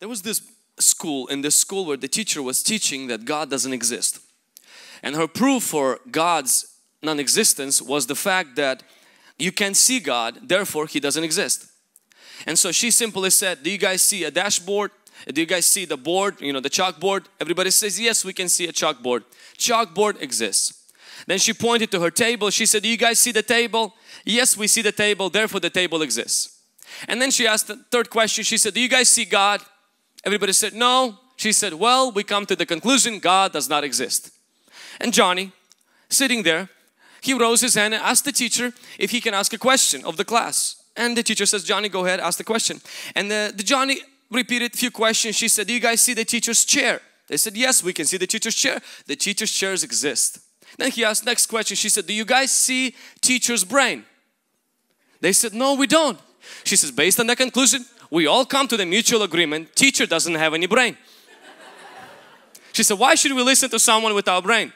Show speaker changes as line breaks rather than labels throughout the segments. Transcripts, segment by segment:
There was this school, in this school where the teacher was teaching that God doesn't exist. And her proof for God's non-existence was the fact that you can't see God, therefore He doesn't exist. And so she simply said, do you guys see a dashboard? Do you guys see the board, you know, the chalkboard? Everybody says, yes, we can see a chalkboard. Chalkboard exists. Then she pointed to her table. She said, do you guys see the table? Yes, we see the table, therefore the table exists. And then she asked the third question. She said, do you guys see God? Everybody said, no. She said, well, we come to the conclusion God does not exist. And Johnny, sitting there, he rose his hand and asked the teacher if he can ask a question of the class. And the teacher says, Johnny, go ahead, ask the question. And the, the Johnny repeated a few questions. She said, do you guys see the teacher's chair? They said, yes, we can see the teacher's chair. The teacher's chairs exist. Then he asked next question. She said, do you guys see teacher's brain? They said, no, we don't. She says, based on that conclusion, we all come to the mutual agreement, teacher doesn't have any brain. She said, why should we listen to someone without brain?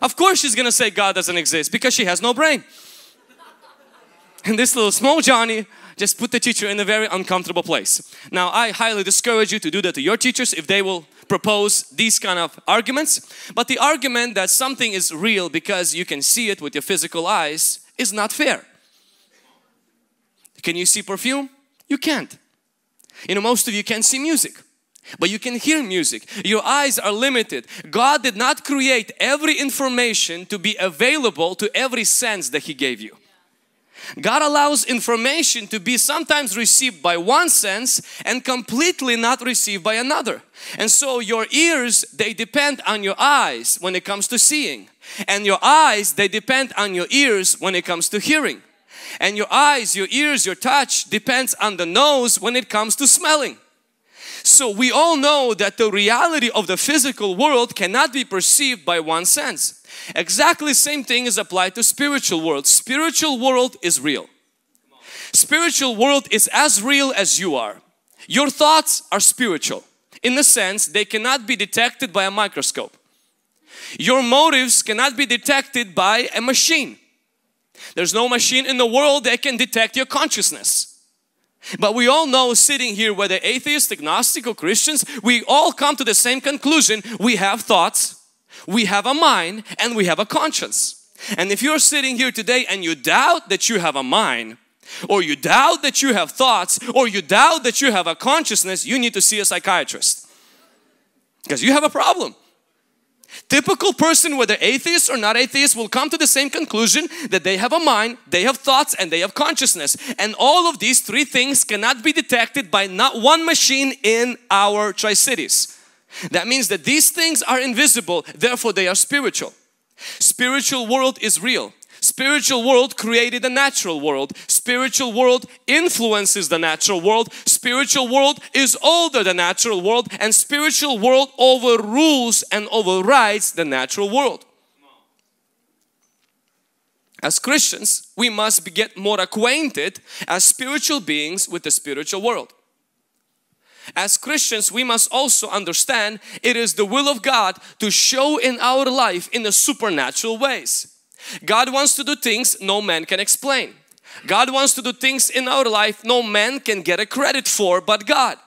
Of course she's gonna say God doesn't exist because she has no brain. And this little small Johnny just put the teacher in a very uncomfortable place. Now I highly discourage you to do that to your teachers if they will propose these kind of arguments. But the argument that something is real because you can see it with your physical eyes is not fair. Can you see perfume? You can't. You know, most of you can't see music, but you can hear music. Your eyes are limited. God did not create every information to be available to every sense that He gave you. God allows information to be sometimes received by one sense and completely not received by another. And so your ears, they depend on your eyes when it comes to seeing. And your eyes, they depend on your ears when it comes to hearing. And your eyes, your ears, your touch depends on the nose when it comes to smelling. So we all know that the reality of the physical world cannot be perceived by one sense. Exactly same thing is applied to spiritual world. Spiritual world is real. Spiritual world is as real as you are. Your thoughts are spiritual. In the sense they cannot be detected by a microscope. Your motives cannot be detected by a machine. There's no machine in the world that can detect your consciousness. But we all know sitting here whether atheist, agnostic or Christians, we all come to the same conclusion. We have thoughts, we have a mind and we have a conscience. And if you're sitting here today and you doubt that you have a mind or you doubt that you have thoughts or you doubt that you have a consciousness, you need to see a psychiatrist because you have a problem. Typical person, whether atheist or not atheist, will come to the same conclusion that they have a mind, they have thoughts, and they have consciousness. And all of these three things cannot be detected by not one machine in our Tri-Cities. That means that these things are invisible, therefore they are spiritual. Spiritual world is real. Spiritual world created the natural world. Spiritual world influences the natural world. Spiritual world is older than natural world and spiritual world overrules and overrides the natural world. As Christians, we must get more acquainted as spiritual beings with the spiritual world. As Christians, we must also understand it is the will of God to show in our life in the supernatural ways. God wants to do things no man can explain. God wants to do things in our life no man can get a credit for but God.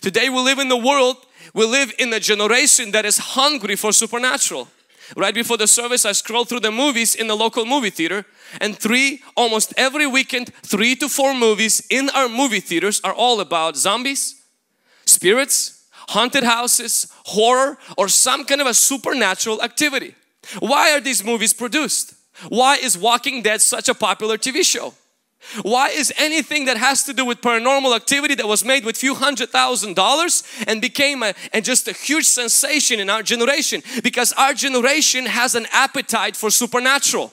Today we live in the world, we live in a generation that is hungry for supernatural. Right before the service I scrolled through the movies in the local movie theater and three, almost every weekend, three to four movies in our movie theaters are all about zombies, spirits, haunted houses, horror or some kind of a supernatural activity. Why are these movies produced? Why is Walking Dead such a popular TV show? Why is anything that has to do with paranormal activity that was made with few hundred thousand dollars and became a, and just a huge sensation in our generation? Because our generation has an appetite for supernatural.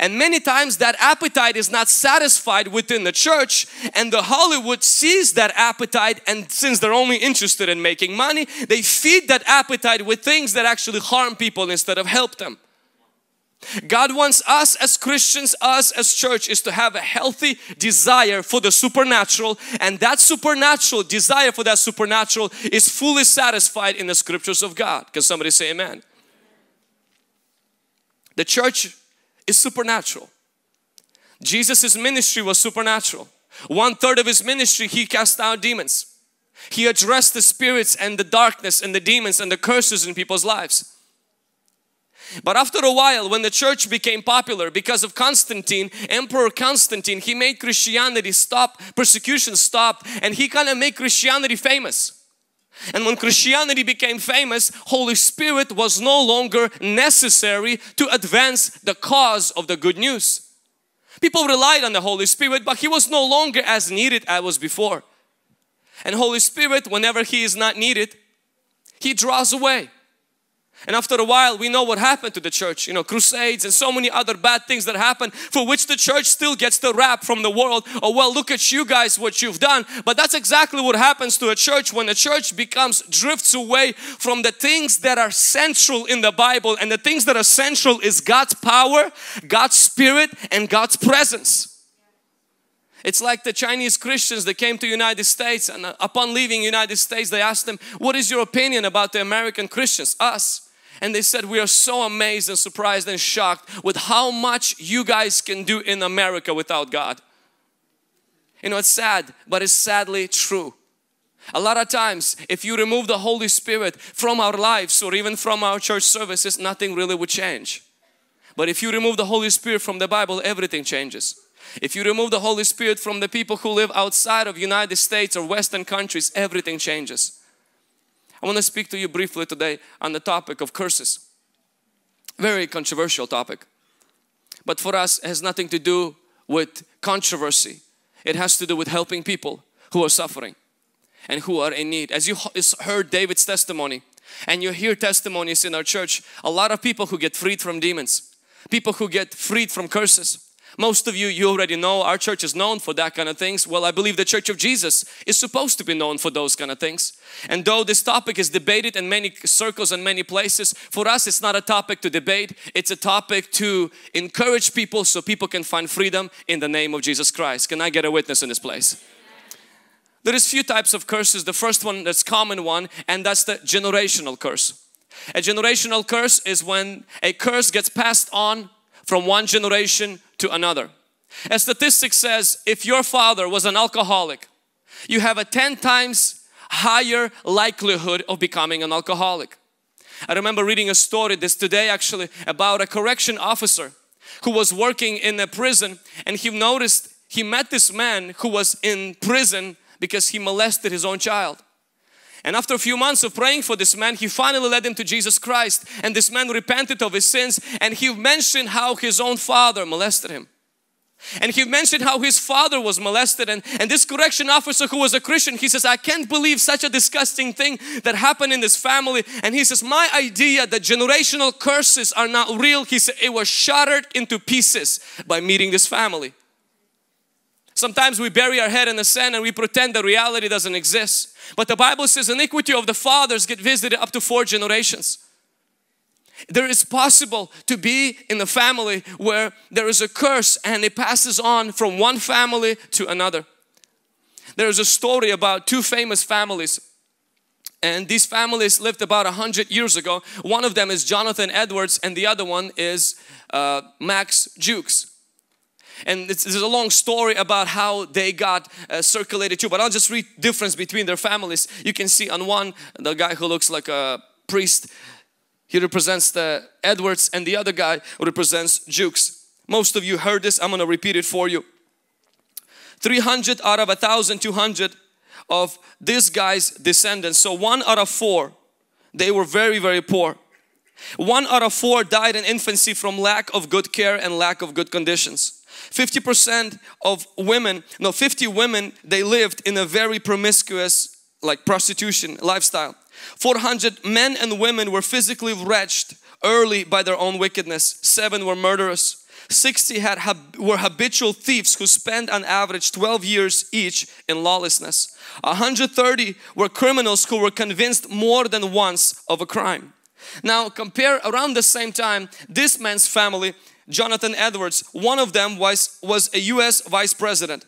And many times that appetite is not satisfied within the church and the Hollywood sees that appetite and since they're only interested in making money, they feed that appetite with things that actually harm people instead of help them. God wants us as Christians, us as church is to have a healthy desire for the supernatural and that supernatural desire for that supernatural is fully satisfied in the scriptures of God. Can somebody say amen? The church is supernatural. Jesus' ministry was supernatural. One third of his ministry he cast out demons. He addressed the spirits and the darkness and the demons and the curses in people's lives. But after a while, when the church became popular because of Constantine, Emperor Constantine, he made Christianity stop, persecution stop, and he kind of made Christianity famous. And when Christianity became famous, Holy Spirit was no longer necessary to advance the cause of the good news. People relied on the Holy Spirit, but He was no longer as needed as was before. And Holy Spirit, whenever He is not needed, He draws away. And after a while, we know what happened to the church. You know, crusades and so many other bad things that happen for which the church still gets the rap from the world. Oh, well, look at you guys, what you've done. But that's exactly what happens to a church when a church becomes, drifts away from the things that are central in the Bible. And the things that are central is God's power, God's Spirit, and God's presence. It's like the Chinese Christians that came to United States and uh, upon leaving United States they asked them, what is your opinion about the American Christians, us? And they said, we are so amazed and surprised and shocked with how much you guys can do in America without God. You know, it's sad, but it's sadly true. A lot of times, if you remove the Holy Spirit from our lives or even from our church services, nothing really would change. But if you remove the Holy Spirit from the Bible, everything changes. If you remove the Holy Spirit from the people who live outside of United States or Western countries, everything changes. I want to speak to you briefly today on the topic of curses. Very controversial topic. But for us, has nothing to do with controversy. It has to do with helping people who are suffering and who are in need. As you heard David's testimony and you hear testimonies in our church, a lot of people who get freed from demons, people who get freed from curses, most of you, you already know our church is known for that kind of things. Well, I believe the Church of Jesus is supposed to be known for those kind of things. And though this topic is debated in many circles and many places, for us it's not a topic to debate. It's a topic to encourage people so people can find freedom in the name of Jesus Christ. Can I get a witness in this place? There is few types of curses. The first one that's common one and that's the generational curse. A generational curse is when a curse gets passed on from one generation to another. A statistic says if your father was an alcoholic, you have a 10 times higher likelihood of becoming an alcoholic. I remember reading a story this today actually about a correction officer who was working in a prison and he noticed he met this man who was in prison because he molested his own child. And after a few months of praying for this man, he finally led him to Jesus Christ. And this man repented of his sins and he mentioned how his own father molested him. And he mentioned how his father was molested and, and this correction officer who was a Christian, he says, I can't believe such a disgusting thing that happened in this family. And he says, my idea that generational curses are not real, he said, it was shattered into pieces by meeting this family. Sometimes we bury our head in the sand and we pretend that reality doesn't exist. But the Bible says iniquity of the fathers get visited up to four generations. There is possible to be in a family where there is a curse and it passes on from one family to another. There is a story about two famous families and these families lived about a hundred years ago. One of them is Jonathan Edwards and the other one is uh, Max Jukes. And there's a long story about how they got uh, circulated too, but I'll just read difference between their families. You can see on one, the guy who looks like a priest, he represents the Edwards and the other guy represents Jukes. Most of you heard this, I'm gonna repeat it for you. 300 out of 1,200 of this guy's descendants, so one out of four, they were very, very poor. One out of four died in infancy from lack of good care and lack of good conditions. 50% of women, no 50 women, they lived in a very promiscuous like prostitution lifestyle. 400 men and women were physically wretched early by their own wickedness. Seven were murderers. 60 had were habitual thieves who spent on average 12 years each in lawlessness. 130 were criminals who were convinced more than once of a crime. Now compare around the same time this man's family Jonathan Edwards. One of them was, was a US vice president.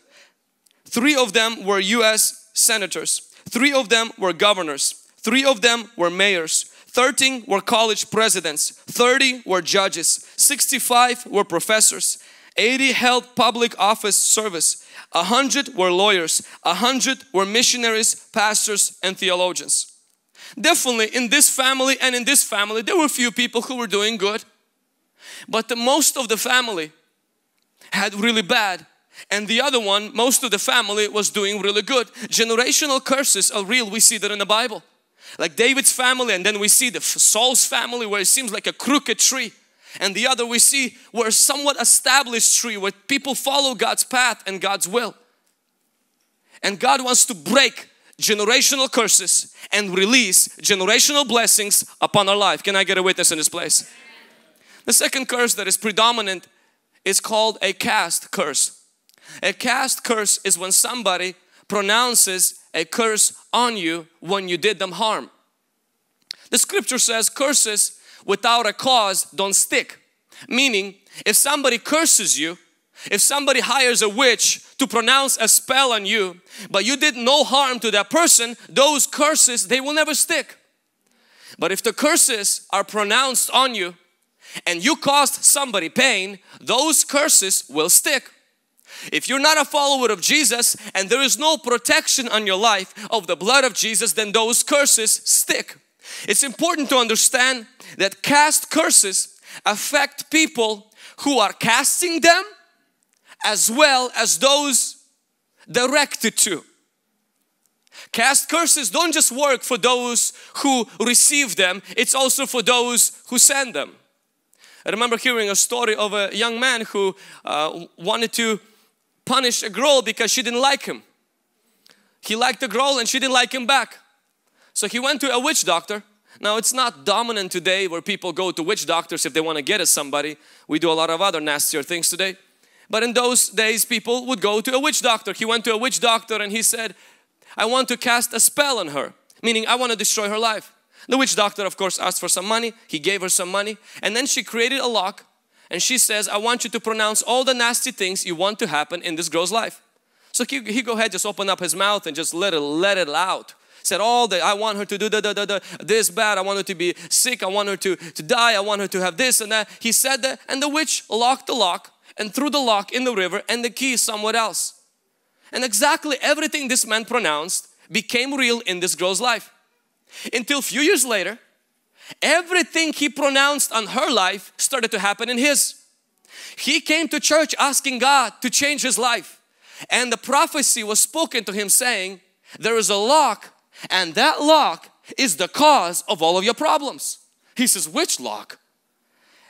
Three of them were US senators. Three of them were governors. Three of them were mayors. 13 were college presidents. 30 were judges. 65 were professors. 80 held public office service. 100 were lawyers. 100 were missionaries, pastors, and theologians. Definitely in this family and in this family, there were few people who were doing good. But the most of the family had really bad and the other one, most of the family was doing really good. Generational curses are real. We see that in the Bible. Like David's family and then we see the Saul's family where it seems like a crooked tree. And the other we see where somewhat established tree where people follow God's path and God's will. And God wants to break generational curses and release generational blessings upon our life. Can I get a witness in this place? The second curse that is predominant is called a cast curse. A cast curse is when somebody pronounces a curse on you when you did them harm. The scripture says curses without a cause don't stick. Meaning if somebody curses you, if somebody hires a witch to pronounce a spell on you, but you did no harm to that person, those curses, they will never stick. But if the curses are pronounced on you and you caused somebody pain, those curses will stick. If you're not a follower of Jesus and there is no protection on your life of the blood of Jesus, then those curses stick. It's important to understand that cast curses affect people who are casting them as well as those directed to. Cast curses don't just work for those who receive them, it's also for those who send them. I remember hearing a story of a young man who uh, wanted to punish a girl because she didn't like him. He liked the girl and she didn't like him back. So he went to a witch doctor. Now it's not dominant today where people go to witch doctors if they want to get at somebody. We do a lot of other nastier things today. But in those days people would go to a witch doctor. He went to a witch doctor and he said, I want to cast a spell on her. Meaning I want to destroy her life. The witch doctor of course asked for some money. He gave her some money and then she created a lock and she says, I want you to pronounce all the nasty things you want to happen in this girl's life. So he, he go ahead, just open up his mouth and just let it, let it out. Said all that I want her to do da, da, da, da, this bad, I want her to be sick, I want her to, to die, I want her to have this and that. He said that and the witch locked the lock and threw the lock in the river and the key somewhere else. And exactly everything this man pronounced became real in this girl's life. Until a few years later, Everything he pronounced on her life started to happen in his. He came to church asking God to change his life. And the prophecy was spoken to him saying, there is a lock and that lock is the cause of all of your problems. He says, which lock?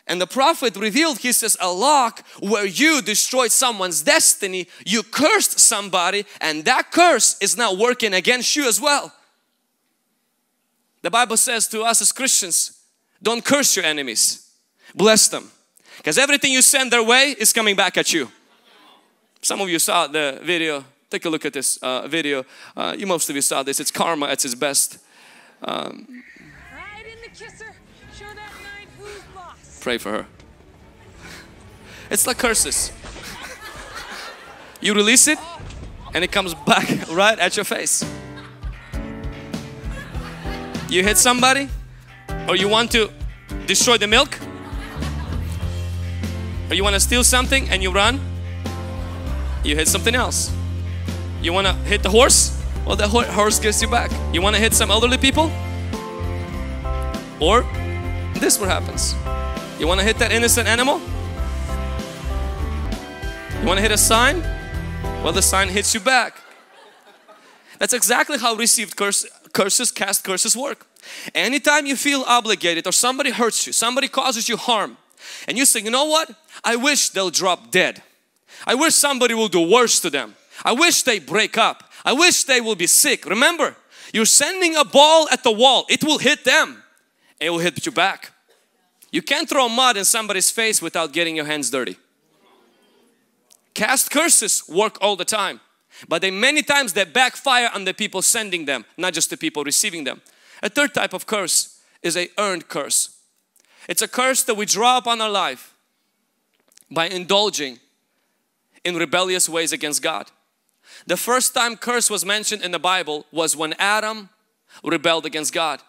And the prophet revealed, he says, a lock where you destroyed someone's destiny, you cursed somebody and that curse is now working against you as well. The Bible says to us as Christians, don't curse your enemies, bless them. Because everything you send their way is coming back at you. Some of you saw the video. Take a look at this uh, video. Uh, you most of you saw this. It's karma at its best. Um, pray for her. It's like curses. You release it and it comes back right at your face you hit somebody or you want to destroy the milk or you want to steal something and you run you hit something else. You want to hit the horse? Well the horse gets you back. You want to hit some elderly people? Or this what happens. You want to hit that innocent animal? You want to hit a sign? Well the sign hits you back. That's exactly how received curse, curses, cast curses work. Anytime you feel obligated or somebody hurts you, somebody causes you harm and you say, you know what? I wish they'll drop dead. I wish somebody will do worse to them. I wish they break up. I wish they will be sick. Remember, you're sending a ball at the wall. It will hit them. It will hit you back. You can't throw mud in somebody's face without getting your hands dirty. Cast curses work all the time. But they many times they backfire on the people sending them, not just the people receiving them. A third type of curse is a earned curse. It's a curse that we draw upon our life by indulging in rebellious ways against God. The first time curse was mentioned in the Bible was when Adam rebelled against God.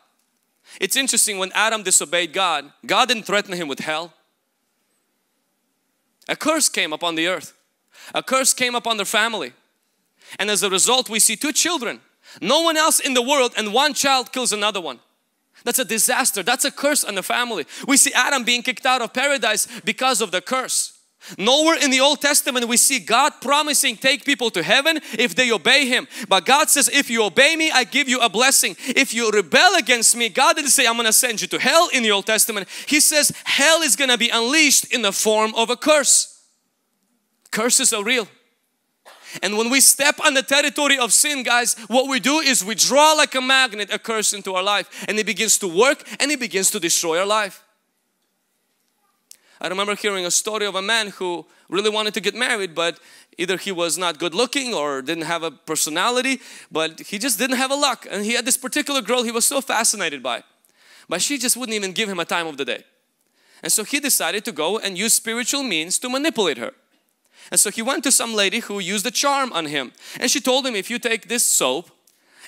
It's interesting when Adam disobeyed God, God didn't threaten him with hell. a curse came upon the earth. A curse came upon their family. And as a result, we see two children. No one else in the world and one child kills another one. That's a disaster. That's a curse on the family. We see Adam being kicked out of paradise because of the curse. Nowhere in the Old Testament we see God promising take people to heaven if they obey Him. But God says if you obey me I give you a blessing. If you rebel against me God didn't say I'm going to send you to hell in the Old Testament. He says hell is going to be unleashed in the form of a curse. Curses are real. And when we step on the territory of sin guys what we do is we draw like a magnet a curse into our life and it begins to work and it begins to destroy our life. I remember hearing a story of a man who really wanted to get married but either he was not good looking or didn't have a personality but he just didn't have a luck and he had this particular girl he was so fascinated by but she just wouldn't even give him a time of the day and so he decided to go and use spiritual means to manipulate her and so he went to some lady who used a charm on him and she told him if you take this soap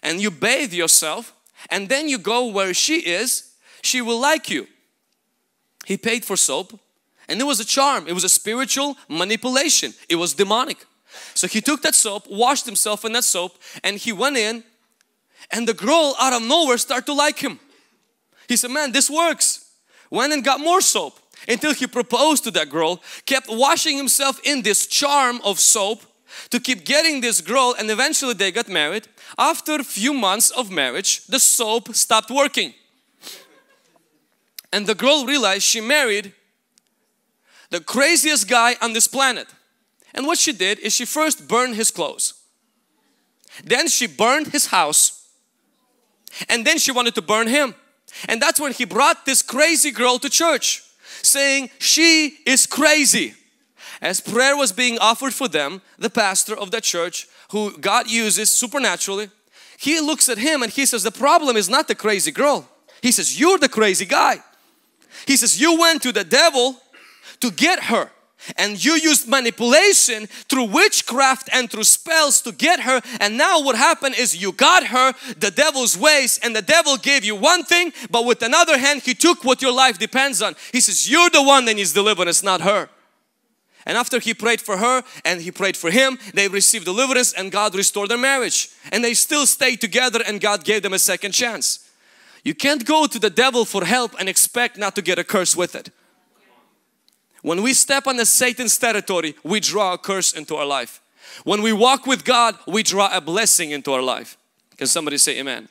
and you bathe yourself and then you go where she is she will like you he paid for soap and it was a charm. It was a spiritual manipulation. It was demonic. So he took that soap, washed himself in that soap and he went in and the girl out of nowhere started to like him. He said, man, this works. Went and got more soap until he proposed to that girl, kept washing himself in this charm of soap to keep getting this girl and eventually they got married. After a few months of marriage, the soap stopped working. And the girl realized she married the craziest guy on this planet. And what she did is she first burned his clothes. Then she burned his house. And then she wanted to burn him. And that's when he brought this crazy girl to church saying she is crazy. As prayer was being offered for them, the pastor of that church who God uses supernaturally, he looks at him and he says the problem is not the crazy girl. He says you're the crazy guy. He says you went to the devil to get her and you used manipulation through witchcraft and through spells to get her. And now what happened is you got her the devil's ways and the devil gave you one thing but with another hand he took what your life depends on. He says you're the one that needs deliverance not her. And after he prayed for her and he prayed for him they received deliverance and God restored their marriage. And they still stayed together and God gave them a second chance. You can't go to the devil for help and expect not to get a curse with it when we step on the Satan's territory, we draw a curse into our life. When we walk with God, we draw a blessing into our life. Can somebody say amen?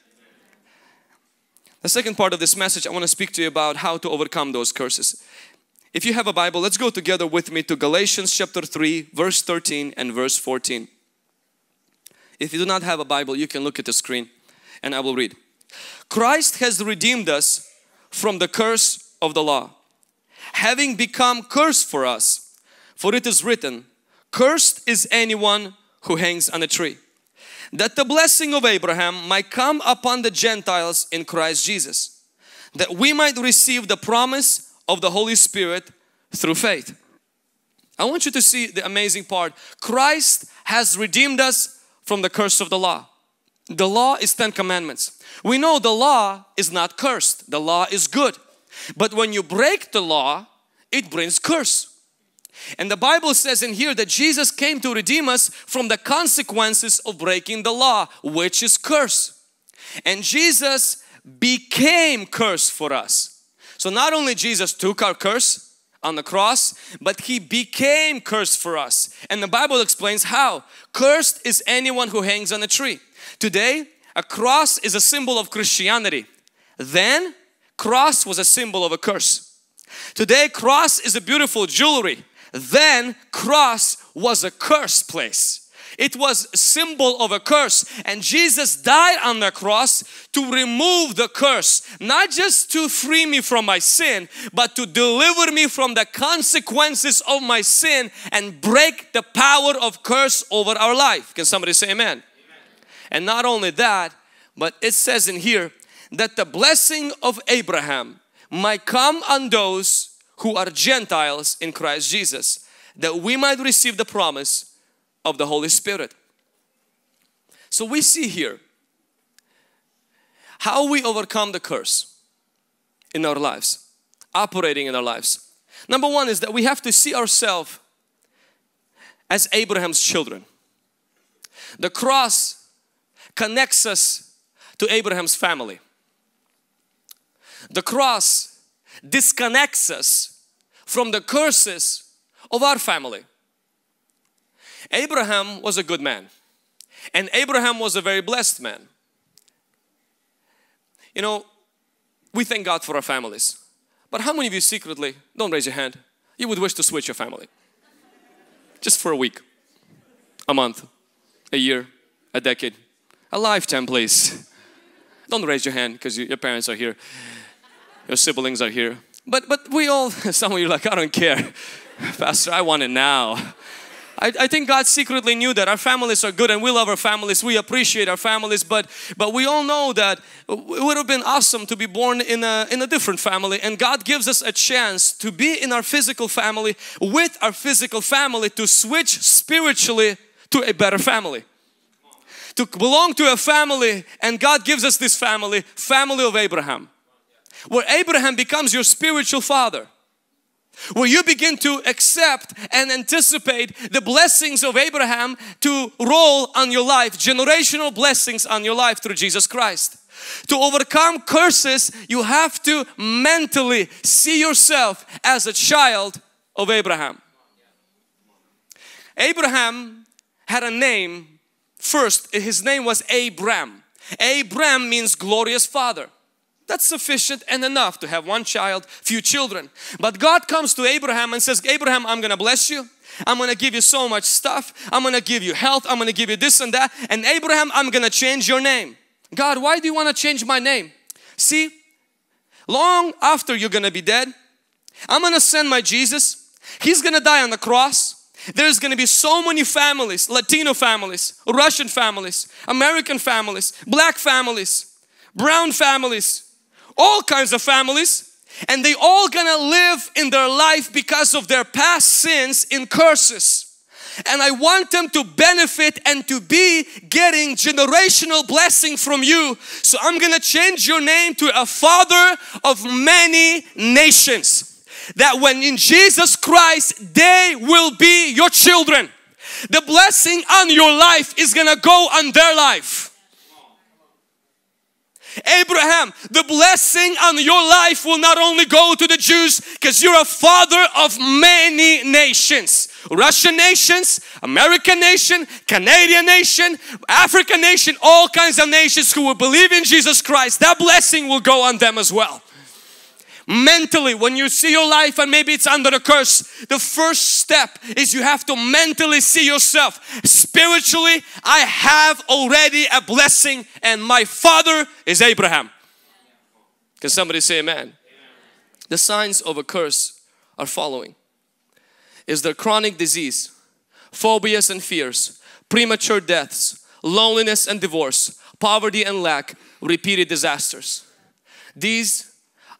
The second part of this message, I want to speak to you about how to overcome those curses. If you have a Bible, let's go together with me to Galatians chapter 3, verse 13 and verse 14. If you do not have a Bible, you can look at the screen and I will read. Christ has redeemed us from the curse of the law having become cursed for us. For it is written, Cursed is anyone who hangs on a tree. That the blessing of Abraham might come upon the Gentiles in Christ Jesus. That we might receive the promise of the Holy Spirit through faith. I want you to see the amazing part. Christ has redeemed us from the curse of the law. The law is 10 commandments. We know the law is not cursed. The law is good. But when you break the law, it brings curse. And the Bible says in here that Jesus came to redeem us from the consequences of breaking the law, which is curse. And Jesus became curse for us. So not only Jesus took our curse on the cross, but He became curse for us. And the Bible explains how. Cursed is anyone who hangs on a tree. Today, a cross is a symbol of Christianity. Then cross was a symbol of a curse. Today cross is a beautiful jewelry. Then cross was a curse place. It was a symbol of a curse and Jesus died on the cross to remove the curse. Not just to free me from my sin but to deliver me from the consequences of my sin and break the power of curse over our life. Can somebody say amen? amen. And not only that but it says in here that the blessing of Abraham might come on those who are Gentiles in Christ Jesus that we might receive the promise of the Holy Spirit. So we see here how we overcome the curse in our lives, operating in our lives. Number one is that we have to see ourselves as Abraham's children. The cross connects us to Abraham's family. The cross disconnects us from the curses of our family. Abraham was a good man and Abraham was a very blessed man. You know, we thank God for our families. But how many of you secretly, don't raise your hand, you would wish to switch your family? Just for a week, a month, a year, a decade, a lifetime, please. Don't raise your hand because your parents are here, your siblings are here. But but we all, some of you like, I don't care. Pastor, I want it now. I, I, think God secretly knew that our families are good and we love our families. We appreciate our families, but but we all know that it would have been awesome to be born in a in a different family. And God gives us a chance to be in our physical family with our physical family to switch spiritually to a better family. To belong to a family, and God gives us this family, family of Abraham, where Abraham becomes your spiritual father where you begin to accept and anticipate the blessings of Abraham to roll on your life, generational blessings on your life through Jesus Christ. To overcome curses, you have to mentally see yourself as a child of Abraham. Abraham had a name first, his name was Abram. Abram means glorious father. That's sufficient and enough to have one child, few children. But God comes to Abraham and says, Abraham, I'm going to bless you. I'm going to give you so much stuff. I'm going to give you health. I'm going to give you this and that. And Abraham, I'm going to change your name. God, why do you want to change my name? See, long after you're going to be dead, I'm going to send my Jesus. He's going to die on the cross. There's going to be so many families, Latino families, Russian families, American families, black families, brown families, all kinds of families and they all gonna live in their life because of their past sins in curses and I want them to benefit and to be getting generational blessing from you. So I'm gonna change your name to a father of many nations. That when in Jesus Christ, they will be your children. The blessing on your life is gonna go on their life. Abraham, the blessing on your life will not only go to the Jews because you're a father of many nations. Russian nations, American nation, Canadian nation, African nation, all kinds of nations who will believe in Jesus Christ. That blessing will go on them as well mentally when you see your life and maybe it's under a curse the first step is you have to mentally see yourself. Spiritually I have already a blessing and my father is Abraham. Can somebody say amen, amen. the signs of a curse are following. Is there chronic disease phobias and fears premature deaths loneliness and divorce poverty and lack repeated disasters? These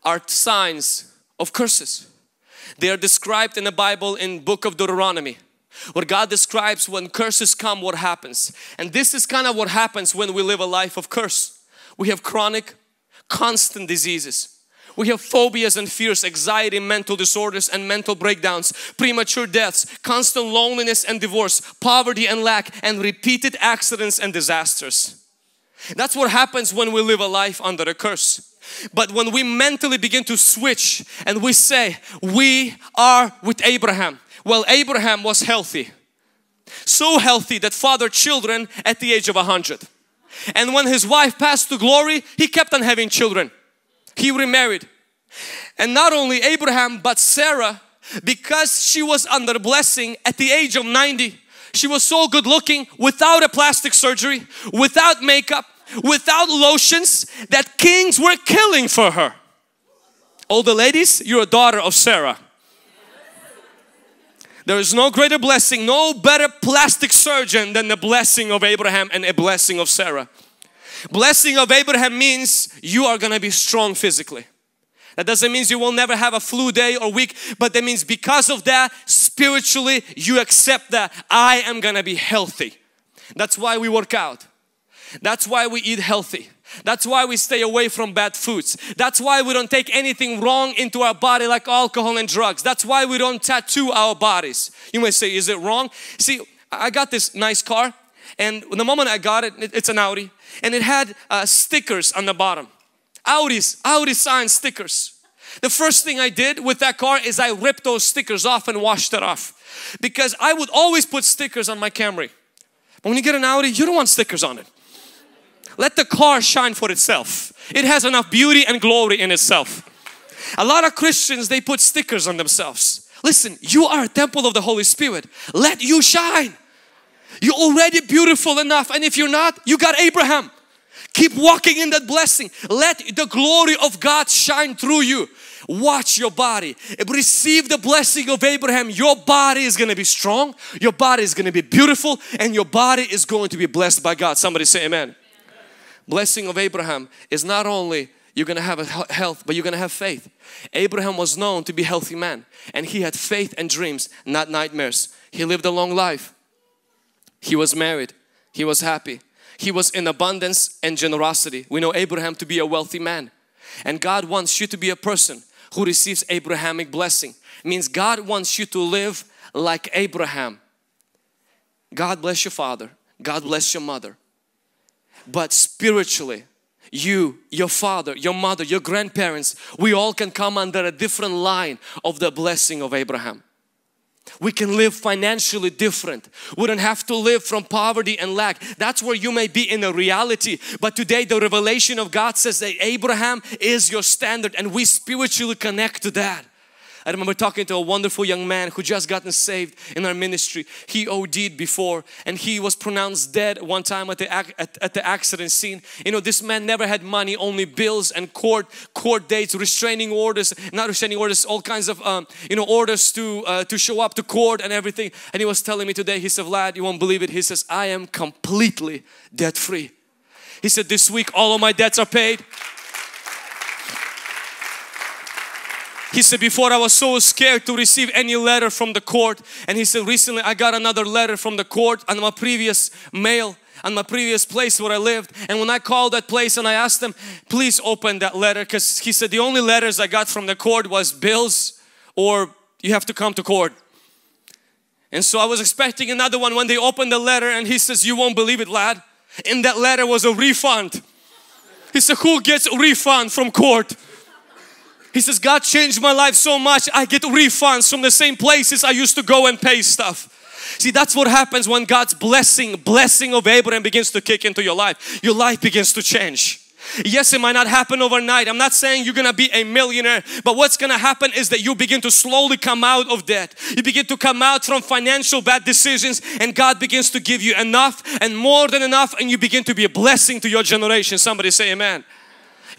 are signs of curses. They are described in the Bible in book of Deuteronomy where God describes when curses come what happens and this is kind of what happens when we live a life of curse. We have chronic constant diseases. We have phobias and fears, anxiety, mental disorders and mental breakdowns, premature deaths, constant loneliness and divorce, poverty and lack and repeated accidents and disasters. That's what happens when we live a life under a curse. But when we mentally begin to switch and we say, we are with Abraham. Well, Abraham was healthy. So healthy that fathered children at the age of a hundred. And when his wife passed to glory, he kept on having children. He remarried. And not only Abraham, but Sarah, because she was under blessing at the age of 90, she was so good looking without a plastic surgery, without makeup, without lotions that kings were killing for her. All the ladies, you're a daughter of Sarah. There is no greater blessing, no better plastic surgeon than the blessing of Abraham and a blessing of Sarah. Blessing of Abraham means you are going to be strong physically. That doesn't mean you will never have a flu day or week, but that means because of that, spiritually, you accept that I am to be healthy. That's why we work out. That's why we eat healthy. That's why we stay away from bad foods. That's why we don't take anything wrong into our body like alcohol and drugs. That's why we don't tattoo our bodies. You may say, is it wrong? See, I got this nice car and the moment I got it, it's an Audi and it had uh, stickers on the bottom. Audi's, Audi sign stickers. The first thing I did with that car is I ripped those stickers off and washed it off because I would always put stickers on my Camry. But when you get an Audi, you don't want stickers on it. Let the car shine for itself. It has enough beauty and glory in itself. A lot of Christians, they put stickers on themselves. Listen, you are a temple of the Holy Spirit. Let you shine. You're already beautiful enough. And if you're not, you got Abraham. Keep walking in that blessing. Let the glory of God shine through you. Watch your body. Receive the blessing of Abraham. Your body is going to be strong. Your body is going to be beautiful. And your body is going to be blessed by God. Somebody say amen blessing of Abraham is not only you're going to have a health but you're going to have faith. Abraham was known to be a healthy man and he had faith and dreams not nightmares. He lived a long life. He was married. He was happy. He was in abundance and generosity. We know Abraham to be a wealthy man and God wants you to be a person who receives Abrahamic blessing. It means God wants you to live like Abraham. God bless your father. God bless your mother but spiritually you, your father, your mother, your grandparents, we all can come under a different line of the blessing of Abraham. We can live financially different. We don't have to live from poverty and lack. That's where you may be in a reality. But today the revelation of God says that Abraham is your standard and we spiritually connect to that. I remember talking to a wonderful young man who just gotten saved in our ministry. He OD'd before and he was pronounced dead one time at the, at, at the accident scene. You know, this man never had money, only bills and court court dates, restraining orders, not restraining orders, all kinds of, um, you know, orders to, uh, to show up to court and everything. And he was telling me today, he said, Vlad, you won't believe it. He says, I am completely debt free. He said, this week all of my debts are paid. He said, before I was so scared to receive any letter from the court. And he said, recently I got another letter from the court on my previous mail on my previous place where I lived. And when I called that place and I asked them please open that letter because he said the only letters I got from the court was bills or you have to come to court and so I was expecting another one when they opened the letter and he says you won't believe it lad. In that letter was a refund. He said who gets a refund from court he says, God changed my life so much, I get refunds from the same places I used to go and pay stuff. See, that's what happens when God's blessing, blessing of Abraham begins to kick into your life. Your life begins to change. Yes, it might not happen overnight. I'm not saying you're gonna be a millionaire, but what's gonna happen is that you begin to slowly come out of debt. You begin to come out from financial bad decisions and God begins to give you enough and more than enough and you begin to be a blessing to your generation. Somebody say amen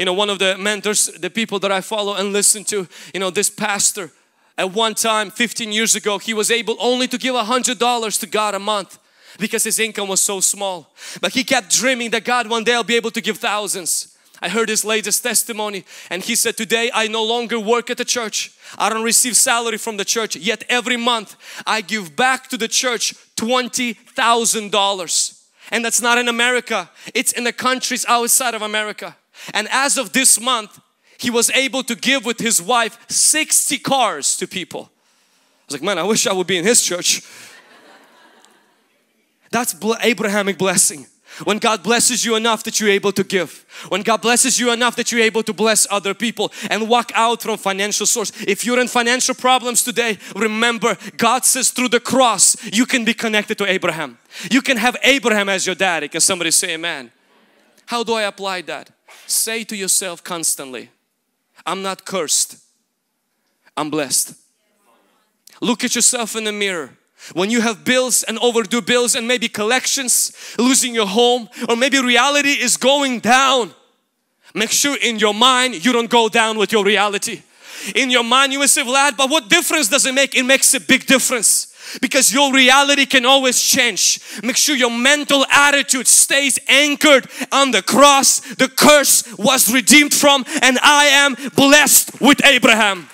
you know, one of the mentors, the people that I follow and listen to, you know, this pastor at one time 15 years ago, he was able only to give a hundred dollars to God a month because his income was so small. But he kept dreaming that God one day I'll be able to give thousands. I heard his latest testimony and he said, today I no longer work at the church. I don't receive salary from the church. Yet every month I give back to the church $20,000. And that's not in America. It's in the countries outside of America. And as of this month, he was able to give with his wife 60 cars to people. I was like, man, I wish I would be in his church. That's Abrahamic blessing. When God blesses you enough that you're able to give. When God blesses you enough that you're able to bless other people and walk out from financial source. If you're in financial problems today, remember God says through the cross you can be connected to Abraham. You can have Abraham as your daddy. Can somebody say amen? How do I apply that? Say to yourself constantly, I'm not cursed, I'm blessed. Look at yourself in the mirror. When you have bills and overdue bills and maybe collections, losing your home or maybe reality is going down. Make sure in your mind you don't go down with your reality. In your mind you will say, Vlad, but what difference does it make? It makes a big difference because your reality can always change. Make sure your mental attitude stays anchored on the cross. The curse was redeemed from and I am blessed with Abraham.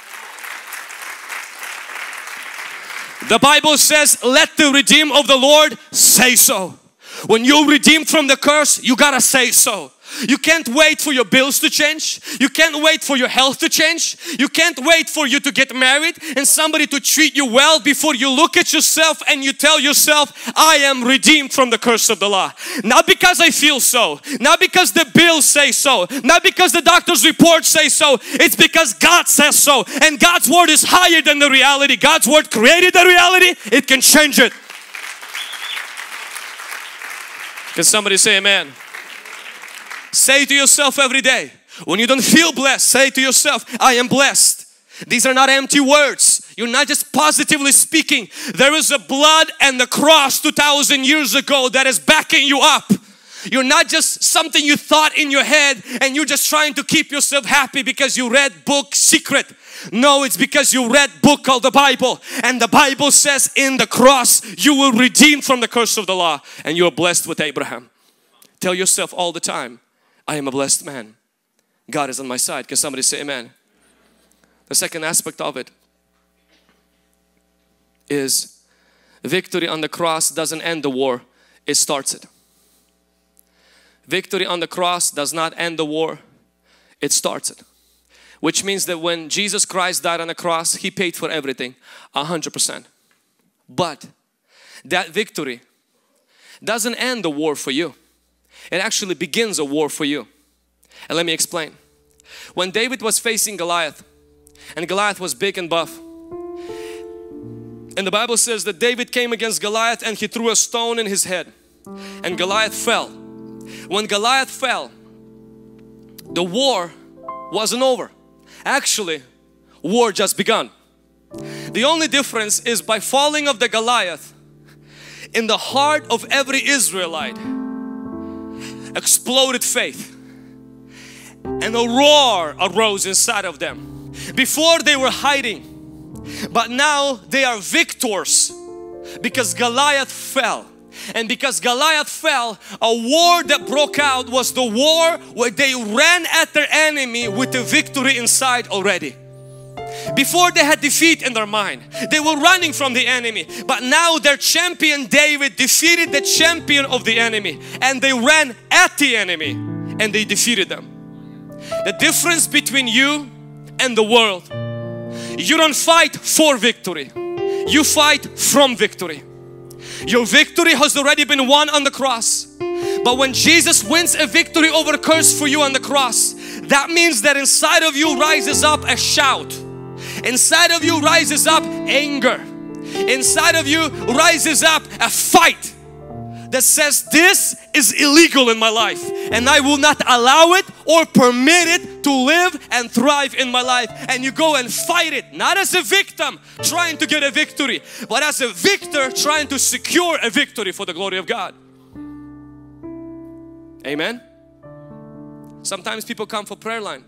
The Bible says, let the redeem of the Lord say so. When you're redeemed from the curse, you gotta say so. You can't wait for your bills to change. You can't wait for your health to change. You can't wait for you to get married and somebody to treat you well before you look at yourself and you tell yourself, I am redeemed from the curse of the law. Not because I feel so, not because the bills say so, not because the doctor's reports say so. It's because God says so. And God's word is higher than the reality. God's word created the reality, it can change it. Can somebody say amen? Say to yourself every day, when you don't feel blessed, say to yourself, I am blessed. These are not empty words. You're not just positively speaking. There is a blood and the cross 2000 years ago that is backing you up. You're not just something you thought in your head and you're just trying to keep yourself happy because you read book secret. No, it's because you read book called the Bible and the Bible says in the cross you will redeem from the curse of the law and you're blessed with Abraham. Tell yourself all the time, I am a blessed man. God is on my side. Can somebody say amen? The second aspect of it is victory on the cross doesn't end the war, it starts it. Victory on the cross does not end the war, it starts it. Which means that when Jesus Christ died on the cross, He paid for everything, 100%. But that victory doesn't end the war for you. It actually begins a war for you. And let me explain. When David was facing Goliath, and Goliath was big and buff, and the Bible says that David came against Goliath and he threw a stone in his head, and Goliath fell. When Goliath fell, the war wasn't over. Actually, war just begun. The only difference is by falling of the Goliath in the heart of every Israelite exploded faith and a roar arose inside of them. Before they were hiding, but now they are victors because Goliath fell. And because Goliath fell, a war that broke out was the war where they ran at their enemy with the victory inside already. Before they had defeat in their mind, they were running from the enemy. But now their champion David defeated the champion of the enemy and they ran at the enemy and they defeated them. The difference between you and the world, you don't fight for victory, you fight from victory. Your victory has already been won on the cross. But when Jesus wins a victory over curse for you on the cross, that means that inside of you rises up a shout. Inside of you rises up anger. Inside of you rises up a fight that says this is illegal in my life and I will not allow it or permit it to live and thrive in my life. And you go and fight it not as a victim trying to get a victory but as a victor trying to secure a victory for the glory of God. Amen? Sometimes people come for prayer line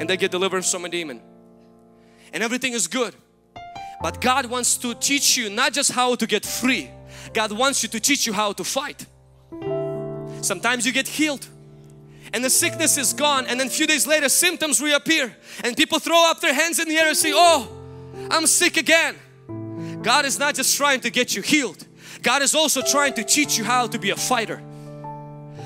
and they get delivered from a demon and everything is good but God wants to teach you not just how to get free God wants you to teach you how to fight. Sometimes you get healed and the sickness is gone and then a few days later symptoms reappear and people throw up their hands in the air and say, oh, I'm sick again. God is not just trying to get you healed. God is also trying to teach you how to be a fighter.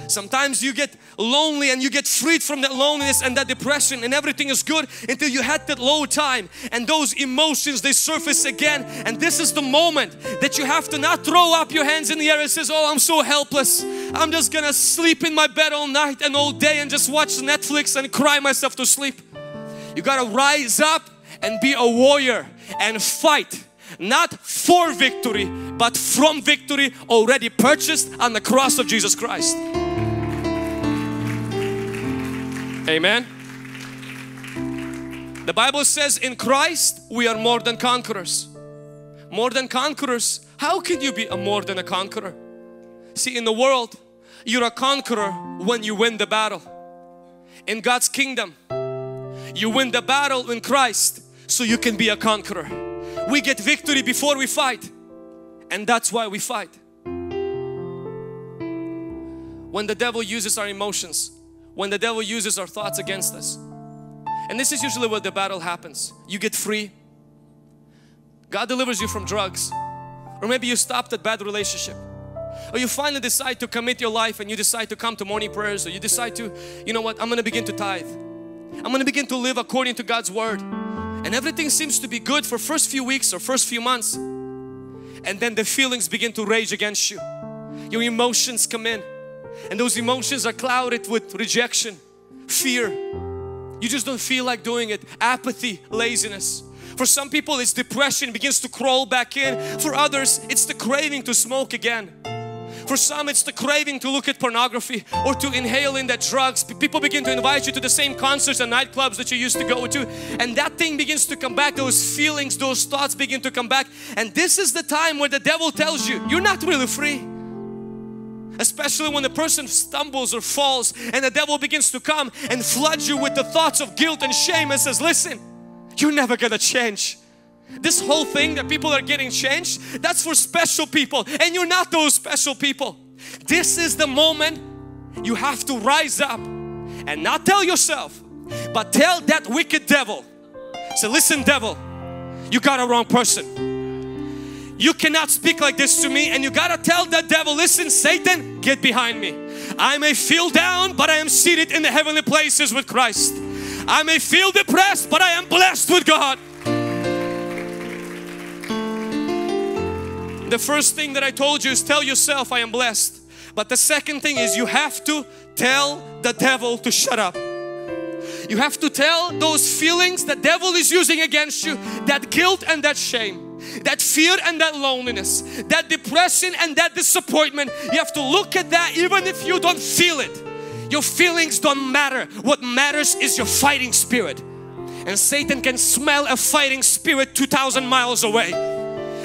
Sometimes you get lonely and you get freed from that loneliness and that depression and everything is good until you had that low time and those emotions they surface again. And this is the moment that you have to not throw up your hands in the air and says oh I'm so helpless. I'm just gonna sleep in my bed all night and all day and just watch Netflix and cry myself to sleep. You gotta rise up and be a warrior and fight not for victory but from victory already purchased on the cross of Jesus Christ Amen. The Bible says in Christ we are more than conquerors. More than conquerors. How can you be a more than a conqueror? See in the world you're a conqueror when you win the battle. In God's kingdom you win the battle in Christ so you can be a conqueror. We get victory before we fight and that's why we fight. When the devil uses our emotions when the devil uses our thoughts against us. And this is usually where the battle happens. You get free. God delivers you from drugs. Or maybe you stopped that bad relationship. or you finally decide to commit your life and you decide to come to morning prayers or you decide to you know what I'm gonna begin to tithe I'm gonna begin to live according to God's word and everything seems to be good for first few weeks or first few months and then the feelings begin to rage against you your emotions come in and those emotions are clouded with rejection fear you just don't feel like doing it apathy laziness for some people it's depression begins to crawl back in. For others it's the craving to smoke again. For some it's the craving to look at pornography or to inhale in that drugs. People begin to invite you to the same concerts and nightclubs that you used to go to and that thing begins to come back. Those feelings, those thoughts begin to come back and this is the time where the devil tells you you're not really free especially when the person stumbles or falls and the devil begins to come and flood you with the thoughts of guilt and shame and says listen you're never gonna change. This whole thing that people are getting changed, that's for special people and you're not those special people. This is the moment you have to rise up and not tell yourself, but tell that wicked devil. Say, listen devil, you got a wrong person. You cannot speak like this to me and you gotta tell that devil, listen Satan, get behind me. I may feel down, but I am seated in the heavenly places with Christ. I may feel depressed, but I am blessed with God. The first thing that I told you is tell yourself I am blessed. But the second thing is you have to tell the devil to shut up. You have to tell those feelings the devil is using against you, that guilt and that shame, that fear and that loneliness, that depression and that disappointment. You have to look at that even if you don't feel it. Your feelings don't matter. What matters is your fighting spirit. And Satan can smell a fighting spirit 2,000 miles away.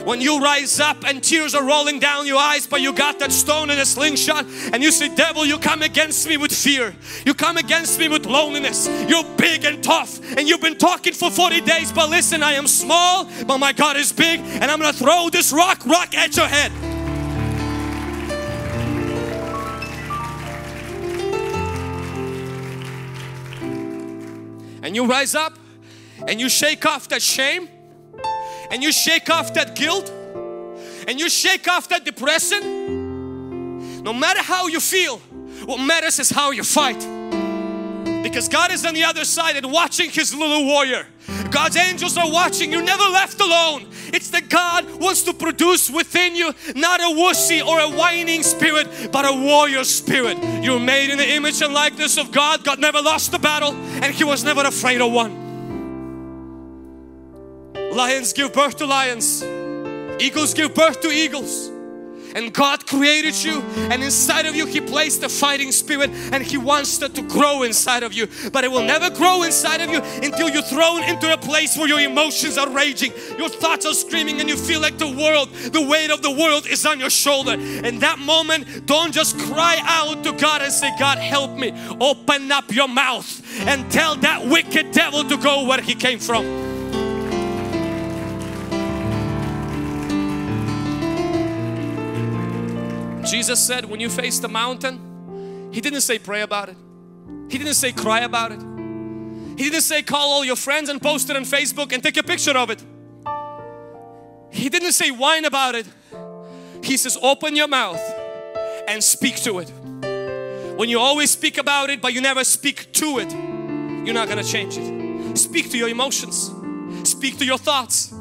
When you rise up and tears are rolling down your eyes but you got that stone in a slingshot and you say devil you come against me with fear. You come against me with loneliness. You're big and tough and you've been talking for 40 days but listen I am small but my God is big and I'm gonna throw this rock rock at your head. And you rise up and you shake off that shame and you shake off that guilt? And you shake off that depression? No matter how you feel what matters is how you fight. Because God is on the other side and watching his little warrior. God's angels are watching. You're never left alone. It's that God wants to produce within you not a wussy or a whining spirit but a warrior spirit. You're made in the image and likeness of God. God never lost the battle and he was never afraid of one lions give birth to lions. Eagles give birth to eagles. And God created you and inside of you He placed a fighting spirit and He wants that to grow inside of you. But it will never grow inside of you until you're thrown into a place where your emotions are raging your thoughts are screaming and you feel like the world the weight of the world is on your shoulder. In that moment don't just cry out to God and say God help me. Open up your mouth and tell that wicked devil to go where he came from Jesus said when you face the mountain, He didn't say pray about it. He didn't say cry about it. He didn't say call all your friends and post it on Facebook and take a picture of it. He didn't say whine about it. He says open your mouth and speak to it. When you always speak about it but you never speak to it, you're not gonna change it. Speak to your emotions. Speak to your thoughts.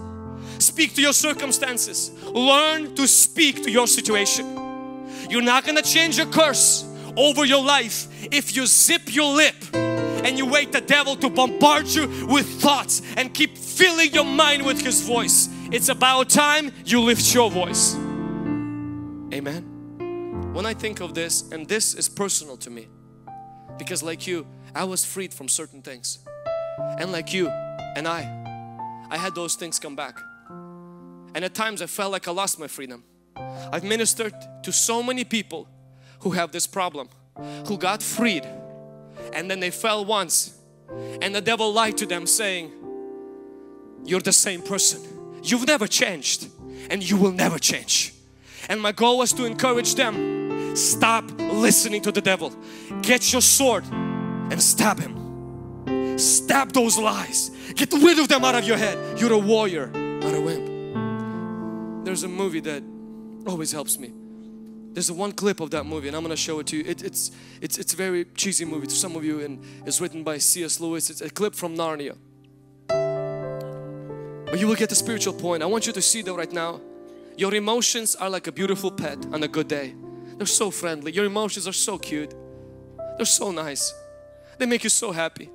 Speak to your circumstances. Learn to speak to your situation. You're not gonna change your curse over your life if you zip your lip and you wait the devil to bombard you with thoughts and keep filling your mind with his voice. It's about time you lift your voice. Amen. When I think of this, and this is personal to me, because like you, I was freed from certain things. And like you and I, I had those things come back. And at times I felt like I lost my freedom. I've ministered to so many people who have this problem, who got freed and then they fell once and the devil lied to them saying, you're the same person. You've never changed and you will never change. And my goal was to encourage them, stop listening to the devil. Get your sword and stab him. Stab those lies. Get rid of them out of your head. You're a warrior, not a wimp. There's a movie that always helps me. There's a one clip of that movie and I'm gonna show it to you. It, it's, it's, it's a very cheesy movie to some of you and it's written by C.S. Lewis. It's a clip from Narnia. But you will get the spiritual point. I want you to see that right now. Your emotions are like a beautiful pet on a good day. They're so friendly. Your emotions are so cute. They're so nice. They make you so happy.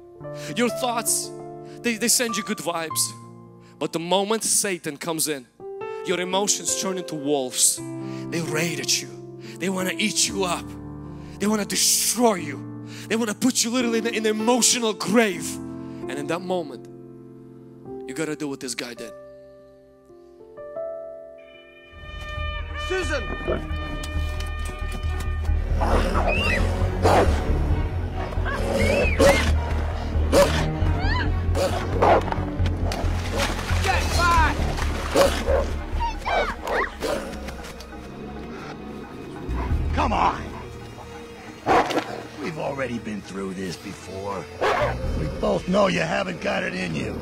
Your thoughts, they, they send you good vibes. But the moment Satan comes in, your emotions turn into wolves. They raid at you. They want to eat you up. They want to destroy you. They want to put you literally in, in an emotional grave. And in that moment, you got to do what this guy did.
Susan!
Come on! We've already been through this before. We both know you haven't got it in you.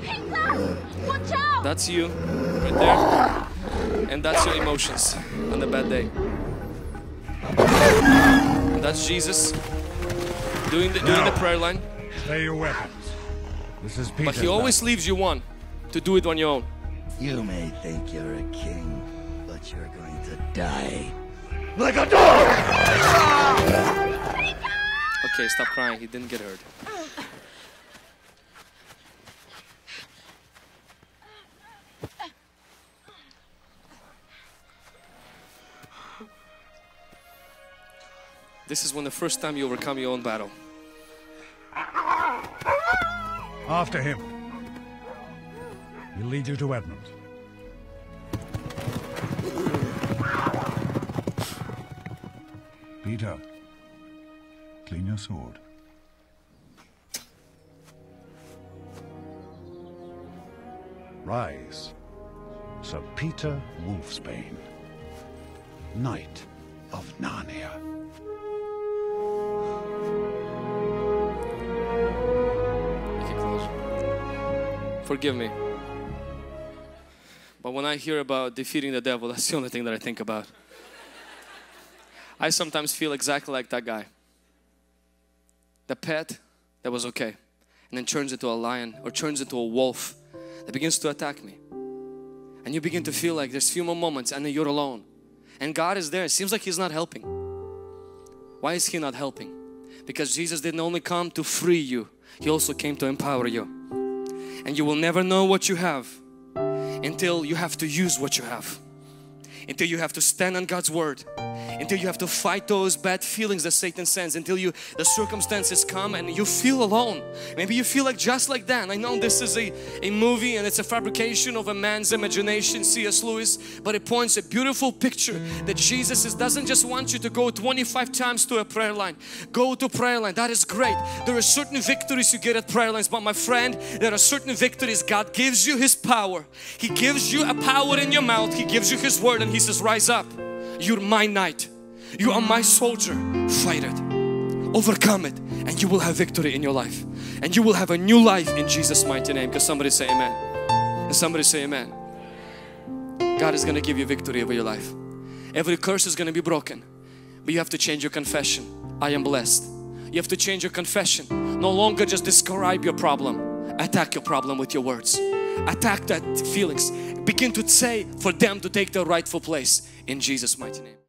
Peter! Watch out!
That's you right there. And that's your emotions on a bad day. And that's Jesus doing the, doing the prayer line.
Stay your weapons. This is Peter.
But he always leaves you one to do it on your own.
You may think you're a king, but you're going to die. Like a dog!
Okay, stop crying. He didn't get hurt. This is when the first time you overcome your own battle.
After him. He'll lead you to Edmund. Peter, clean your sword. Rise, Sir Peter Wolfsbane, Knight of Narnia.
Forgive me. But when I hear about defeating the devil, that's the only thing that I think about. I sometimes feel exactly like that guy. The pet that was okay and then turns into a lion or turns into a wolf that begins to attack me. And you begin to feel like there's few more moments and then you're alone. And God is there. It seems like He's not helping. Why is He not helping? Because Jesus didn't only come to free you, He also came to empower you. And you will never know what you have until you have to use what you have. Until you have to stand on God's word. Until you have to fight those bad feelings that Satan sends. Until you the circumstances come and you feel alone. Maybe you feel like just like that. I know this is a, a movie and it's a fabrication of a man's imagination, C.S. Lewis, but it points a beautiful picture that Jesus is, doesn't just want you to go 25 times to a prayer line. Go to prayer line. That is great. There are certain victories you get at prayer lines, but my friend, there are certain victories. God gives you His power. He gives you a power in your mouth. He gives you His word and He says, rise up. You're my knight. You are my soldier. Fight it. Overcome it and you will have victory in your life. And you will have a new life in Jesus' mighty name. Because somebody say amen. And somebody say amen. God is going to give you victory over your life. Every curse is going to be broken. But you have to change your confession. I am blessed. You have to change your confession. No longer just describe your problem. Attack your problem with your words. Attack that feelings. Begin to say for them to take their rightful place in Jesus' mighty name.